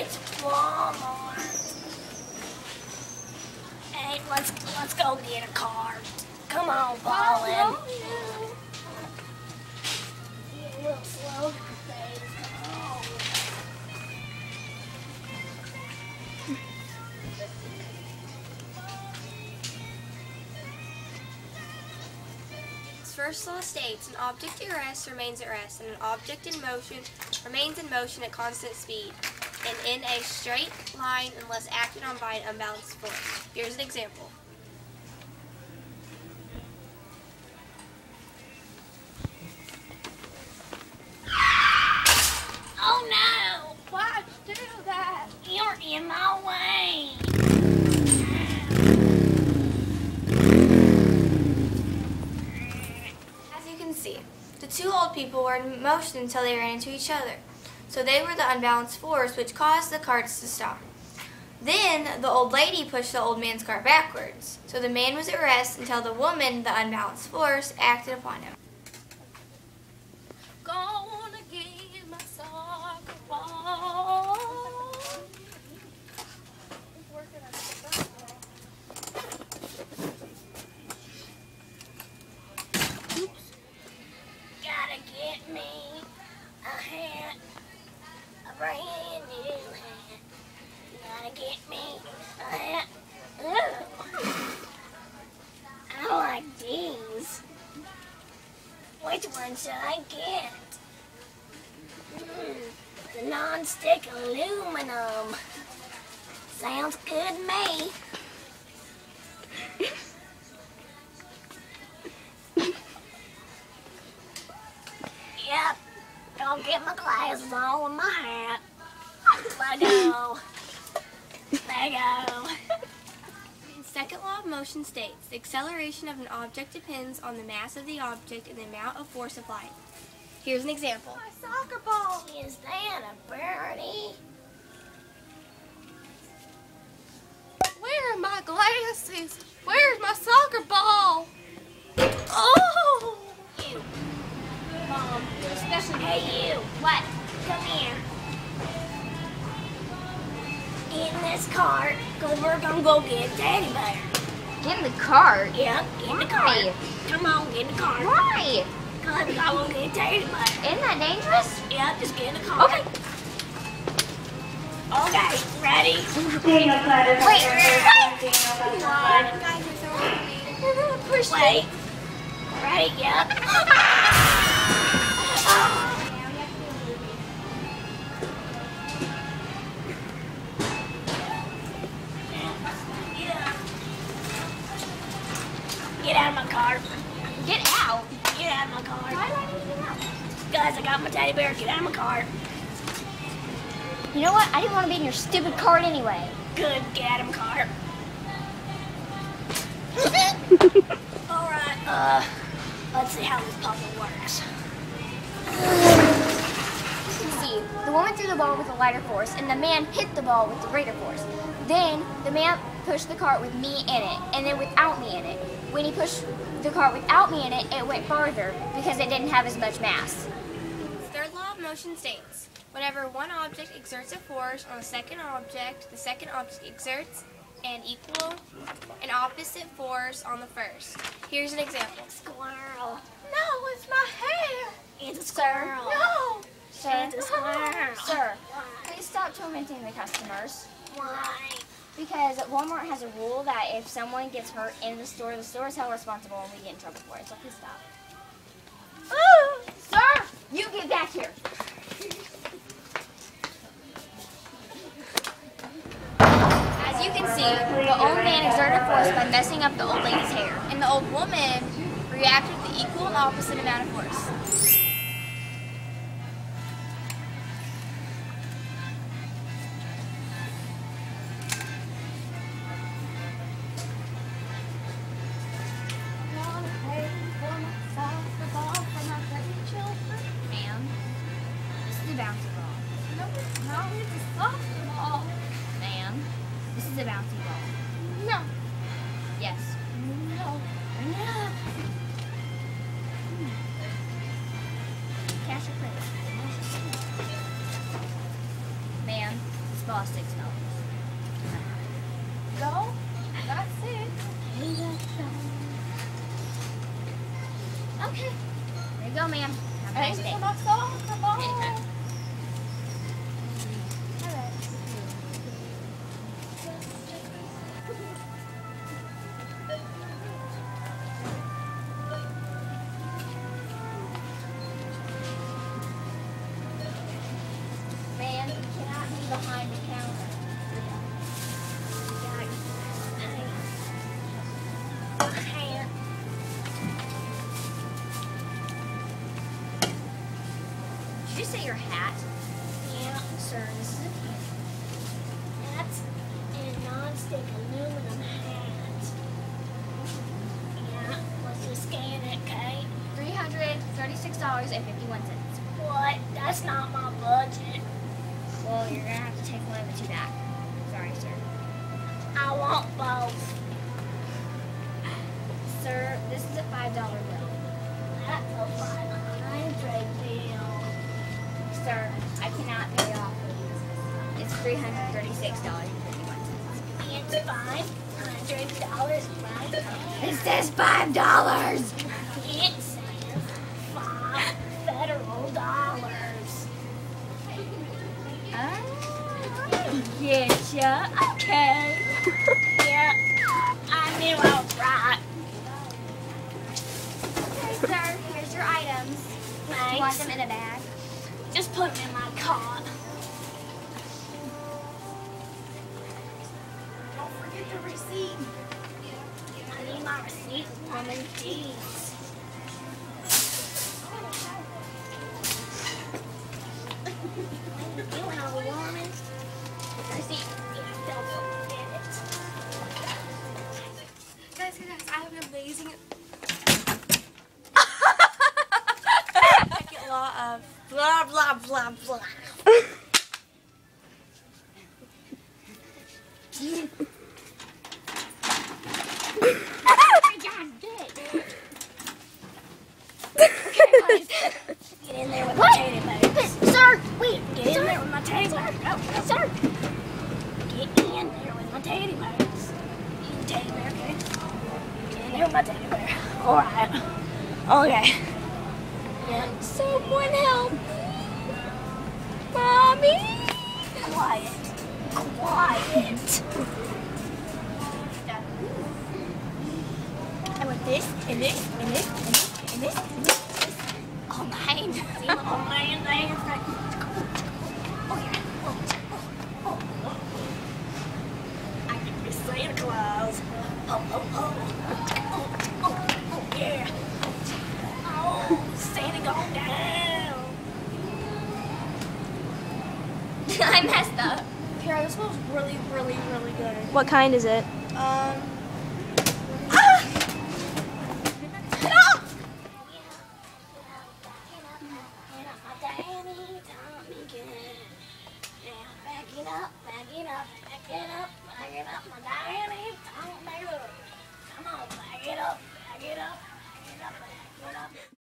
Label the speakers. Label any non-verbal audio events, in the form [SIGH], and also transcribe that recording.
Speaker 1: It's Walmart. Hey, let's let's go get a car. Come on,
Speaker 2: Ballin. first law states an object at rest remains at rest and an object in motion remains in motion at constant speed and in a straight line unless acted on by an unbalanced force. Here's an example.
Speaker 1: Oh no! Why'd you do that? You're in my way.
Speaker 2: As you can see, the two old people were in motion until they ran into each other. So they were the unbalanced force which caused the carts to stop. Then the old lady pushed the old man's cart backwards. So the man was at rest until the woman, the unbalanced force, acted upon him.
Speaker 1: Which one should I get? Hmm, the non-stick aluminum. Sounds good to me. yep. Don't get my glasses all in my hat. Let go. Let go.
Speaker 2: The second law of motion states the acceleration of an object depends on the mass of the object and the amount of force applied. Here's an example.
Speaker 1: My soccer ball. Is that a birdie?
Speaker 3: Where are my glasses? Where's my soccer ball? Oh!
Speaker 1: You. Mom, especially hey you. What? This cart, cause we're gonna go get Daddy Bear.
Speaker 4: Get in the cart.
Speaker 1: Yep, get in the cart. Come on, get in the cart.
Speaker 4: Why?
Speaker 1: Cause I wanna get Daddy Bear.
Speaker 4: Isn't that dangerous?
Speaker 1: Yep, just get in the cart.
Speaker 4: Okay.
Speaker 1: Okay, ready?
Speaker 4: Wait. Push
Speaker 1: Wait. Ready? Yep. [LAUGHS] Get out of my car.
Speaker 4: Get out.
Speaker 1: Get out of my car.
Speaker 4: Why not get out?
Speaker 1: Guys, I got my teddy bear. Get out of my car.
Speaker 4: You know what? I didn't want to be in your stupid cart anyway.
Speaker 1: Good. Get out of my car. [LAUGHS] All right. Uh, let's see how this puzzle works.
Speaker 4: See, the woman threw the ball with a lighter force, and the man hit the ball with the greater force. Then the man pushed the cart with me in it, and then without me in it. When he pushed the cart without me in it, it went farther because it didn't have as much mass.
Speaker 2: Third law of motion states whenever one object exerts a force on a second object, the second object exerts an equal and opposite force on the first. Here's an example.
Speaker 1: Squirrel.
Speaker 3: No, it's my hair.
Speaker 1: It's a squirrel.
Speaker 3: No.
Speaker 4: Sir,
Speaker 1: It's a squirrel.
Speaker 4: sir, please stop tormenting the customers.
Speaker 1: Why?
Speaker 4: Because Walmart has a rule that if someone gets hurt in the store, the store is held responsible and we get in trouble for it. So please stop.
Speaker 3: Oh, [GASPS]
Speaker 4: Sir, you get back here.
Speaker 2: As you can see,
Speaker 4: The old man exerted force by messing up the old lady's hair.
Speaker 2: and the old woman reacted with the equal and opposite amount of force.
Speaker 4: Ma'am, this is a bouncy ball.
Speaker 3: No.
Speaker 4: Yes.
Speaker 3: No.
Speaker 4: Cash or credit? Ma'am, this ball is six dollars.
Speaker 3: No. That's it.
Speaker 4: Okay. There you go, ma'am. Have a nice day. [LAUGHS] Did you say your hat?
Speaker 1: Yeah, sir, this is a pen. That's a non-stick aluminum hat. Yeah, let's just scan it, okay?
Speaker 4: Three hundred thirty-six dollars and fifty-one cents.
Speaker 1: What? That's not my budget.
Speaker 4: Well, you're gonna have to take one of the two back. Sorry, sir.
Speaker 1: I want both.
Speaker 4: This is a five dollar bill.
Speaker 1: That's a five hundred bill.
Speaker 4: Sir, I cannot pay off these. It's three hundred thirty-six dollars and fifty-one cents.
Speaker 1: It's five hundred dollars, right?
Speaker 4: It says five dollars.
Speaker 1: It says five federal dollars. Ah, I
Speaker 4: getcha. Items. Want
Speaker 1: Thanks.
Speaker 4: them in a bag?
Speaker 1: Just put them in my car. Don't forget the receipt. I need my receipt, woman. Jeez. [LAUGHS] You have a woman? Receipt. Get in there with my teddy bear. Alright. Okay. Yeah.
Speaker 4: Someone help me. Mommy.
Speaker 1: Quiet. Quiet. And with this, and this, and this, and this, and this, and this. Oh, mine. Little man? Oh, yeah. Oh, oh, oh, oh. I can be Santa Claus. Oh, oh. Oh, oh, oh, yeah. Oh, Santa [LAUGHS] down.
Speaker 4: I messed up.
Speaker 2: Kara, this smells really, really, really good.
Speaker 3: What kind is it?
Speaker 2: Um.
Speaker 1: Come on, back it up, back it up, back it up,